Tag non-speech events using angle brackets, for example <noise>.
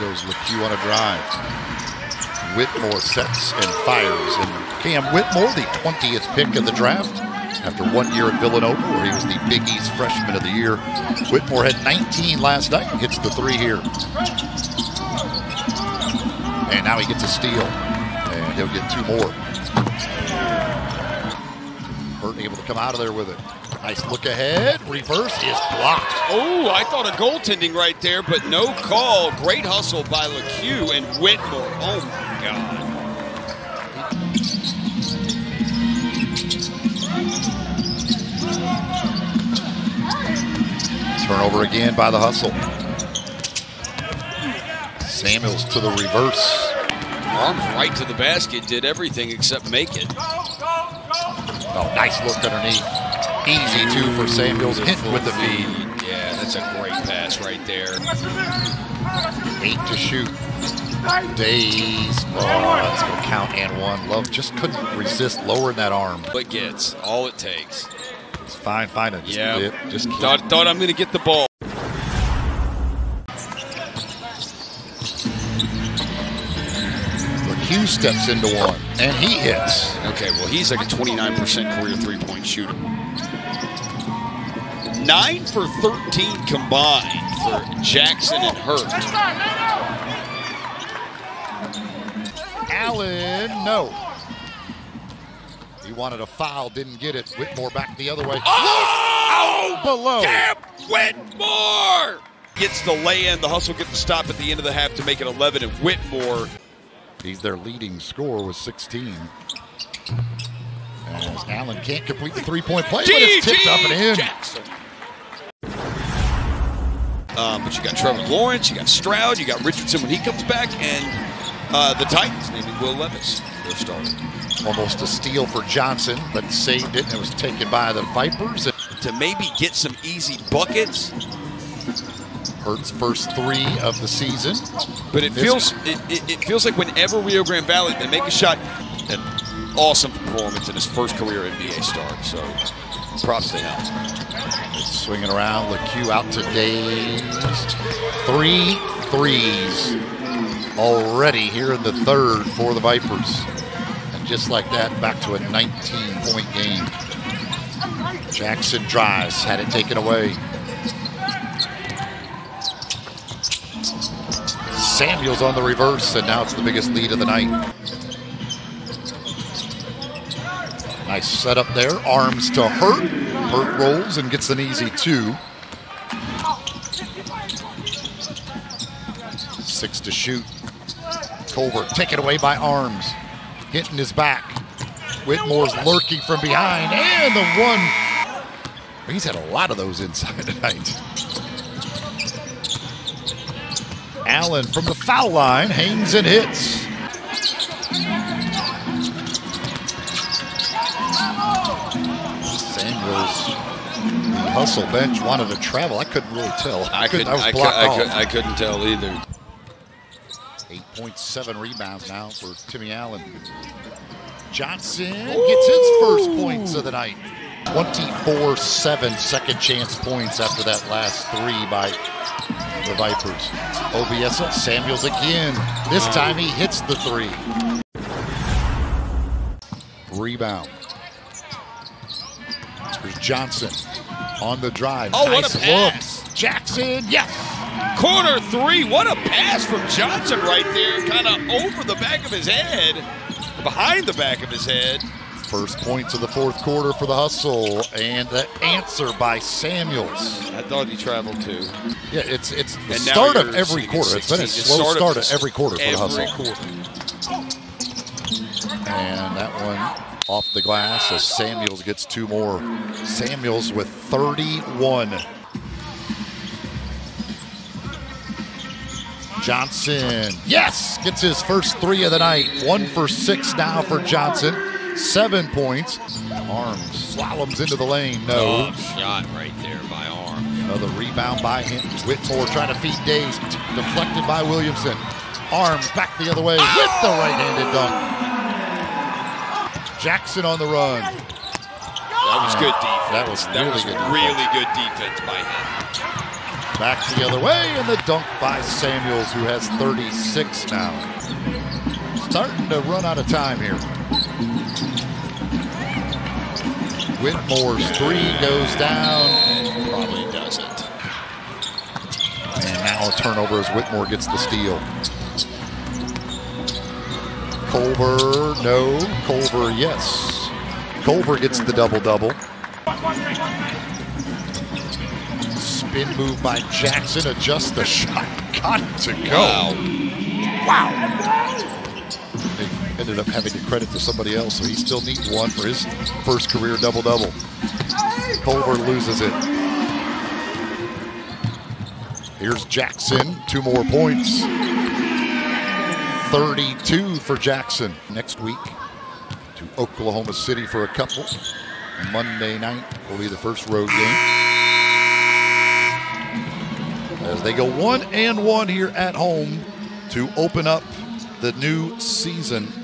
LeCue on a drive. Whitmore sets and fires. And Cam Whitmore, the 20th pick of the draft, after one year at Villanova, where he was the Big East Freshman of the Year. Whitmore had 19 last night, and hits the three here. And now he gets a steal, and he'll get two more. Hurt able to come out of there with it. Nice look ahead. Reverse is blocked. Oh, I thought a goaltending right there, but no call. Great hustle by LeCue and Whitmore. Oh my God. Turnover again by the hustle. Samuels to the reverse. Arms right to the basket, did everything except make it. Oh, nice look underneath. Easy two for Samuels. Hinton with the feed. Yeah, that's a great pass right there. Eight to shoot. Days. Oh, that's going to count and one. Love just couldn't resist lowering that arm. But gets all it takes. It's fine, fine. Just, Yeah. it, just Thought, thought I'm going to get the ball. Steps into one, and he hits. Okay, well, he's like a 29% career three point shooter. 9 for 13 combined for Jackson and Hurt. Allen, no. He wanted a foul, didn't get it. Whitmore back the other way. Oh! Below. Cam Whitmore! Gets the lay-in. The hustle gets the stop at the end of the half to make it 11. And Whitmore, He's their leading scorer with 16. As Allen can't complete the three-point play, but it's tipped up and in. Jackson. Um, but you got Trevor Lawrence, you got Stroud, you got Richardson when he comes back, and uh, the Titans naming Will Levis their starter. Almost a steal for Johnson, but saved it and it was taken by the Vipers. To maybe get some easy buckets, Hurts first three of the season. but it This- feels it, it, it feels like whenever Rio Grande Valley they make a shot, an awesome performance in his first career NBA start. So props to him. Swinging around. LeCue out to Days. Three threes already here in the third for the Vipers. And just like that, back to a 19-point game. Jackson drives, had it taken away. Samuels on the reverse, and now it's the biggest lead of the night. Nice setup there. Arms to Hurt. Hurt rolls and gets an easy two. Six to shoot. Culver taken away by Arms. Hitting his back. Whitmore's lurking from behind. And the one. He's had a lot of those inside <laughs> tonight. Allen from the foul line hangs and hits. Samuels, the hustle bench wanted to travel. I couldn't really tell. I couldn't. I was I, I, off. I couldn't tell either. 8.7 rebounds now for Timmy Allen. Johnson gets his first points of the night. 24 7 second chance points after that last three by the Vipers. OBS Samuels again. This time he hits the three. Rebound. Here's Johnson on the drive. Oh, what a nice pass. look. Jackson, yes. Corner three. What a pass from Johnson right there. Kind of over the back of his head, behind the back of his head. First points of the fourth quarter for the hustle, and the answer by Samuels. I thought he traveled too. Yeah, it's it's the And start of every quarter. It's been a slow It's start of every quarter for the hustle. quarter. And that one off the glass as Samuels gets two more. Samuels with 31. Johnson, yes, gets his first three of the night. One for six now for Johnson. Seven points. Arms slaloms into the lane. No. Oh, shot right there by arm. Another rebound by him. Whitmore trying to feed Days. Deflected by Williamson. Arms back the other way with the right-handed dunk. Jackson on the run. That was good defense. That was that really was good defense. really good defense by him. Back the other way, and the dunk by Samuels, who has 36 now. Starting to run out of time here. Whitmore's three goes down. Probably doesn't. And now a turnover as Whitmore gets the steal. Culver, no. Culver, yes. Culver gets the double-double. Spin move by Jackson, adjusts the shot. Got it to go. Wow. They ended up having to credit to somebody else, so he still needs one for his first career double-double. Culver loses it. Here's Jackson, two more points. 32 for Jackson. Next week to Oklahoma City for a couple. Monday night will be the first road game. As they go one and one here at home to open up the new season